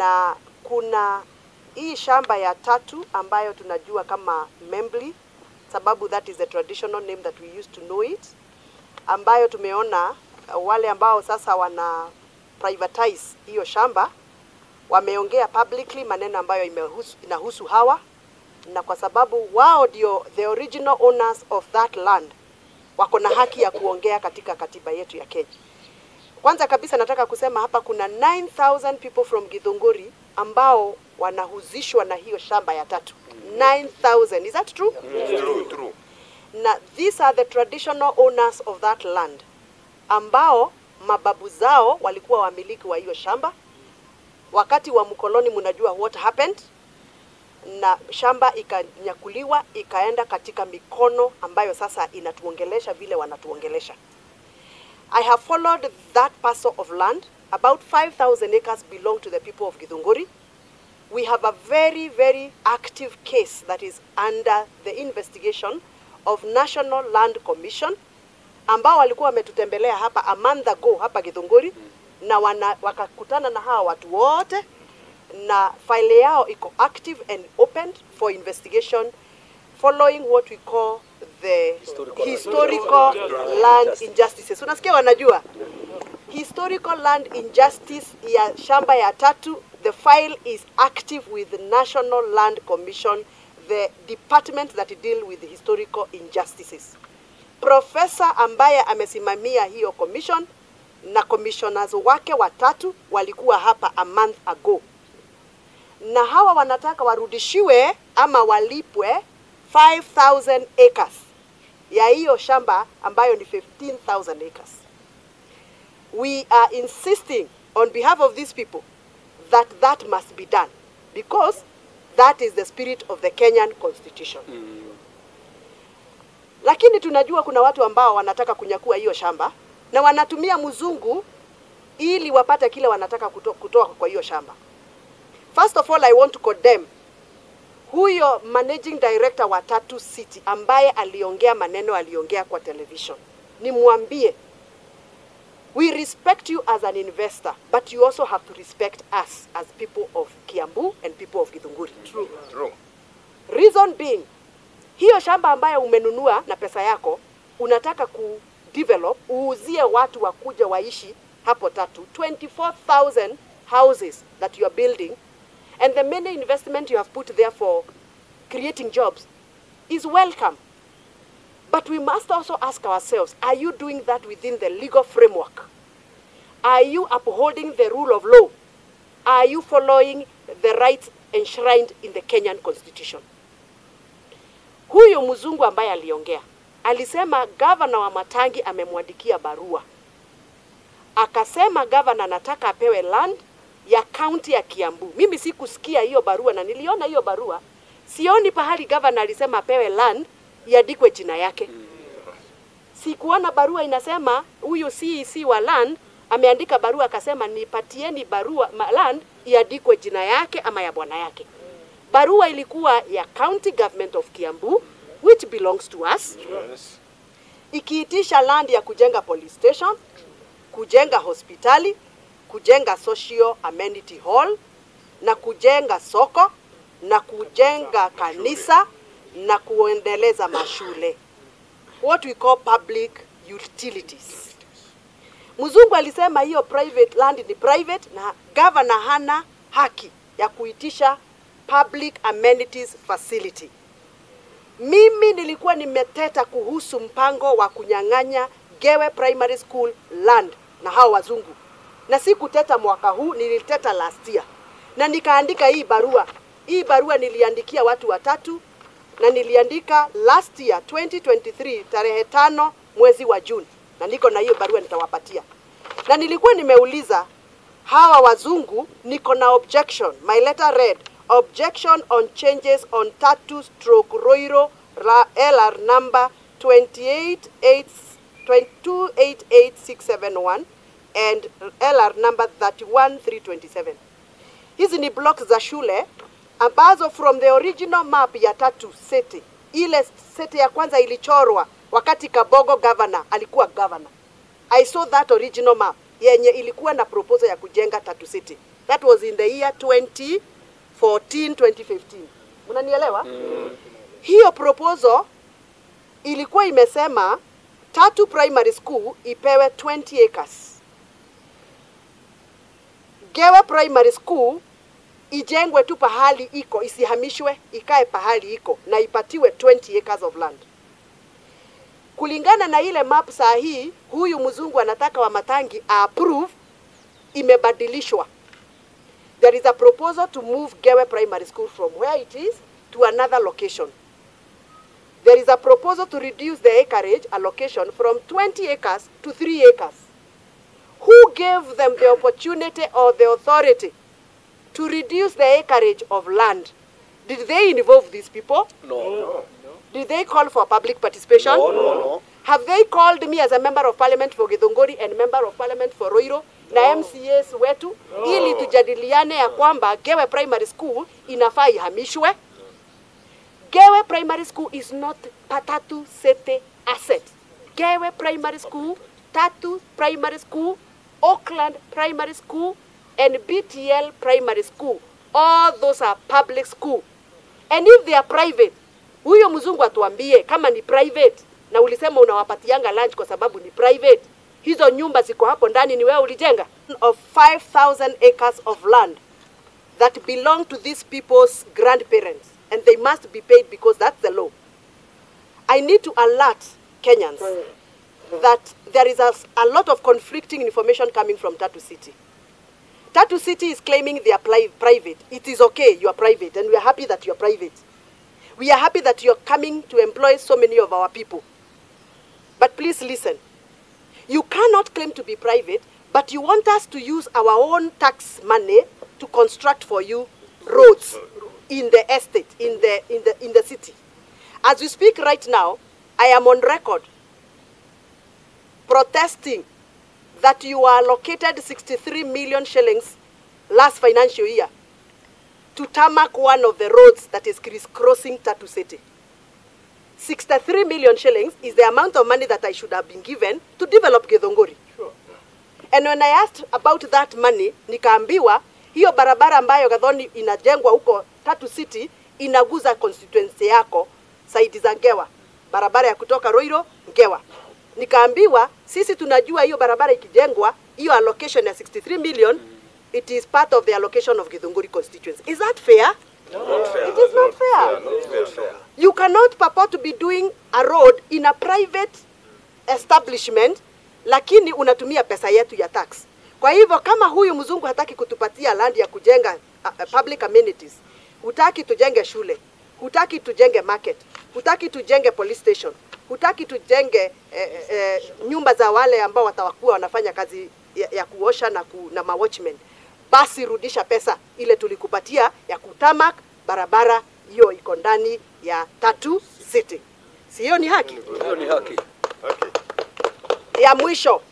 na kuna hii shamba ya tatu ambayo tunajua kama Membli, sababu that is the traditional name that we used to know it, ambayo tumeona uh, wale ambao sasa wana privatize hiyo shamba wameongea publicly maneno ambayo imehusu, inahusu hawa, na kwa sababu wao ndio the original owners of that land, wako na haki ya kuongea katika katiba yetu ya Kenya. Kwanza kabisa nataka kusema hapa kuna 9000 people from Githunguri ambao wanahuzishwa na hiyo shamba ya tatu. 9000. Is that true? Yeah. True, true. Na these are the traditional owners of that land ambao mababu zao walikuwa wamiliki wa hiyo shamba. Wakati wa mkoloni, mnajua what happened, na shamba ikanyakuliwa ikaenda katika mikono ambayo sasa inatuongelesha vile wanatuongelesha. I have followed that parcel of land. About 5,000 acres belong to the people of Githunguri. We have a very, very active case that is under the investigation of National Land Commission ambao walikuwa wametutembelea hapa a month ago hapa Githunguri na wana, wakakutana na hawa watu wote na file yao iko active and opened for investigation following what we call the historical, historical land injustices. Unasikia wanajua historical land injustice ya shamba ya tatu, the file is active with the National Land Commission, the department that deal with historical injustices. Profesa ambaye amesimamia hiyo commission na commissioners wake watatu walikuwa hapa a month ago, na hawa wanataka warudishiwe ama walipwe 5000 acres ya hiyo shamba ambayo ni 15000 acres. We are insisting on behalf of these people that that must be done because that is the spirit of the Kenyan constitution. Mm. Lakini tunajua kuna watu ambao wanataka kunyakua hiyo shamba na wanatumia mzungu ili wapate kile wanataka kuto, kutoa kwa hiyo shamba. First of all, I want to condemn huyo managing director wa Tatu City ambaye aliongea maneno aliongea kwa television. Nimwambie we respect you as an investor but you also have to respect us as people of Kiambu and people of Githunguri. True. True. Reason being hiyo shamba ambayo umenunua na pesa yako unataka ku develop uuzie watu wakuja waishi hapo Tatu 24,000 houses that you are building and the many investment you have put there for creating jobs is welcome. But we must also ask ourselves are you doing that within the legal framework? Are you upholding the rule of law? Are you following the rights enshrined in the Kenyan constitution? Huyo mzungu ambaye aliongea alisema gavana wa Matangi amemwandikia barua, akasema gavana anataka apewe land ya kaunti ya Kiambu. Mimi sikusikia hiyo barua na niliona hiyo barua, sioni pahali gavana alisema apewe land iandikwe jina yake. Sikuona barua inasema huyu CEC wa land ameandika barua akasema nipatieni barua ma- land iandikwe jina yake ama ya bwana yake. Barua ilikuwa ya county government of Kiambu which belongs to us Yes. ikiitisha land ya kujenga police station, kujenga hospitali, kujenga social amenity hall na kujenga soko na kujenga kanisa na kuendeleza mashule, what we call public utilities. Mzungu alisema hiyo private land ni private na governor hana haki ya kuitisha public amenities facility. Mimi nilikuwa nimeteta kuhusu mpango wa kunyang'anya Gewe Primary School land na hao wazungu, na si kuteta mwaka huu, niliteta last year na nikaandika hii barua. Hii barua niliandikia watu watatu na niliandika last year 2023 tarehe tano mwezi wa Juni, na niko na hiyo barua nitawapatia, na nilikuwa nimeuliza hawa wazungu, niko na objection. My letter read objection on changes on Tatu stroke Roiro LR number 288 288,671 and LR number 31327. Hizi ni blocks za shule ambazo from the original map ya Tatu seti, ile seti ya kwanza ilichorwa wakati Kabogo governor alikuwa governor. I saw that original map yenye ilikuwa na proposal ya kujenga Tatu City. That was in the year 2014 2015. Unanielewa? Hiyo proposal ilikuwa imesema Tatu Primary School ipewe 20 acres. Gewe Primary School ijengwe tu pahali iko, isihamishwe, ikae pahali iko na ipatiwe 20 acres of land. Kulingana na ile map saa hii, huyu mzungu anataka wa Matangi approve, imebadilishwa. There is a proposal to move Gewe Primary School from where it is to another location. There is a proposal to reduce the acreage allocation from 20 acres to 3 acres. Who gave them the opportunity or the authority to reduce the acreage of land? Did they involve these people? No. no. Did they call for public participation? No, no, no. Have they called me as a member of parliament for Githunguri and member of parliament for Roiro na MCAs wetu no. ili tujadiliane ya kwamba Gewe Primary School inafaa ihamishwe? Gewe Primary School is not Patatu City asset. Gewe Primary School, Tatu Primary School, Oakland Primary School and BTL Primary School. All those are public school. And if they are private, huyo mzungu atuambie kama ni private na ulisema unawapatianga lunch kwa sababu ni private. Hizo nyumba ziko hapo ndani ni wewe ulijenga? Of 5000 acres of land that belong to these people's grandparents and they must be paid because that's the law. I need to alert Kenyans that there is a, a lot of conflicting information coming from Tatu City. Tatu City is claiming they are pri- private. It is okay, you are private, and we are happy that you are private. We are happy that you are coming to employ so many of our people. But please listen. You cannot claim to be private, but you want us to use our own tax money to construct for you roads in the estate, in the, in the, in the city. As we speak right now, I am on record protesting that you are allocated 63 million shillings last financial year to tarmac one of the roads that is crisscrossing Tatu City. 63 million shillings is the amount of money that I should have been given to develop Githunguri. And when I asked about that money, nikaambiwa hiyo barabara ambayo Gathoni inajengwa huko Tatu City inaguza constituency yako saidi za Ngewa, barabara ya kutoka Roiro Ngewa. Nikaambiwa sisi tunajua hiyo barabara ikijengwa, hiyo allocation ya 63 million it is part of the allocation of Githunguri constituency. Is that fair? Not fair. It is not fair. Not fair. You cannot purport to be doing a road in a private establishment lakini unatumia pesa yetu ya tax. Kwa hivyo kama huyu mzungu hataki kutupatia land ya kujenga uh, uh, public amenities, hutaki tujenge shule, hutaki tujenge market, hutaki tujenge police station, hutaki tujenge eh, eh, nyumba za wale ambao watawakuwa wanafanya kazi ya, ya kuosha na, ku, na mawatchmen, basi rudisha pesa ile tulikupatia ya kutamak barabara hiyo iko ndani ya Tatu City. Si hiyo ni haki? Hiyo ni haki. ya mwisho